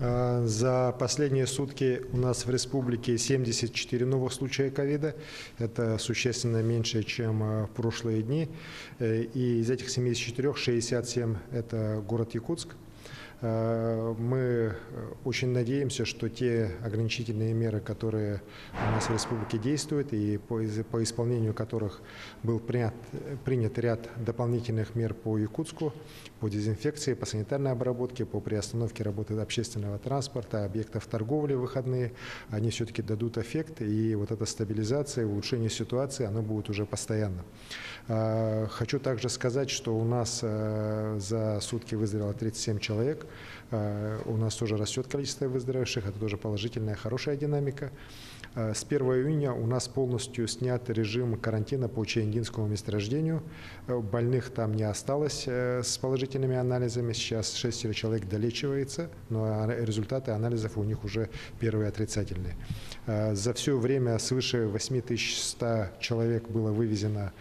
А, За последние сутки у нас в республике 74 новых случая ковида. Это существенно меньше, чем а, в прошлые дни. Э, И из этих 74 67 – это город Якутск. Э, Мы э, очень надеемся, что те ограничительные меры, которые у нас в республике действуют и по, исполнению которых был принят, принят ряд дополнительных мер по Якутску, по дезинфекции, по санитарной обработке, по приостановке работы общественного транспорта, объектов торговли выходные, они все-таки дадут эффект, и вот эта стабилизация, улучшение ситуации, оно будет уже постоянно. Э, Хочу также сказать, что у нас за сутки выздоровело 37 человек. Э, У нас тоже растет количество выздоровевших, это тоже положительная, хорошая динамика. Э, С 1 июня у нас полностью снят режим карантина по Чаянгинскому месторождению. Э, Больных там не осталось с положительными анализами. Сейчас шестеро человек долечивается, но результаты анализов у них уже первые отрицательные. За все время свыше 8100 человек было вывезено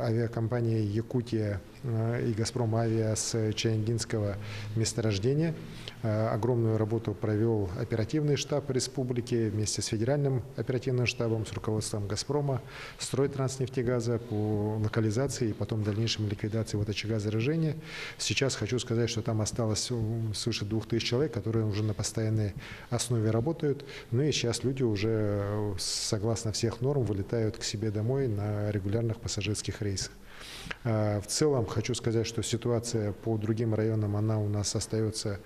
авиакомпанией «Якутия» и «Газпром Авиа» с Чаянгинского месторождения. Э, Огромную работу провел оперативный штаб республики вместе с федеральным оперативным штабом, с руководством «Газпрома», «Стройтранснефтегаза» по локализации и потом дальнейшем ликвидации вот очага заражения. Сейчас хочу сказать, что там осталось свыше 2000 человек, которые уже на постоянной основе работают. Ну и сейчас люди уже, э, согласно всех норм, вылетают к себе домой на регулярных пассажирских рейсах. Э, В целом хочу сказать, что ситуация по другим районам, она у нас остается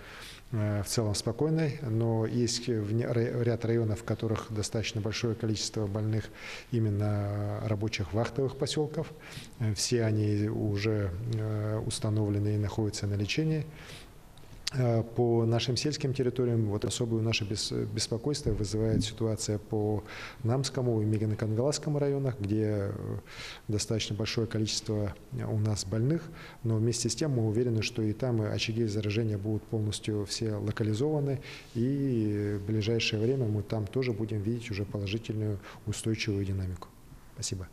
э, в целом спокойной, но есть ряд районов, в которых достаточно большое количество больных именно рабочих вахтовых поселков. Э, Все они уже э, установлены и находятся на лечении. Э, По нашим сельским территориям вот особое наше бес- беспокойство вызывает ситуация по Намскому и Меганокангаласскому районах, где э, достаточно большое количество э, у нас больных, но вместе с тем мы уверены, что и там очаги заражения будут полностью все локализованы, и в ближайшее время мы там тоже будем видеть уже положительную устойчивую динамику. Спасибо.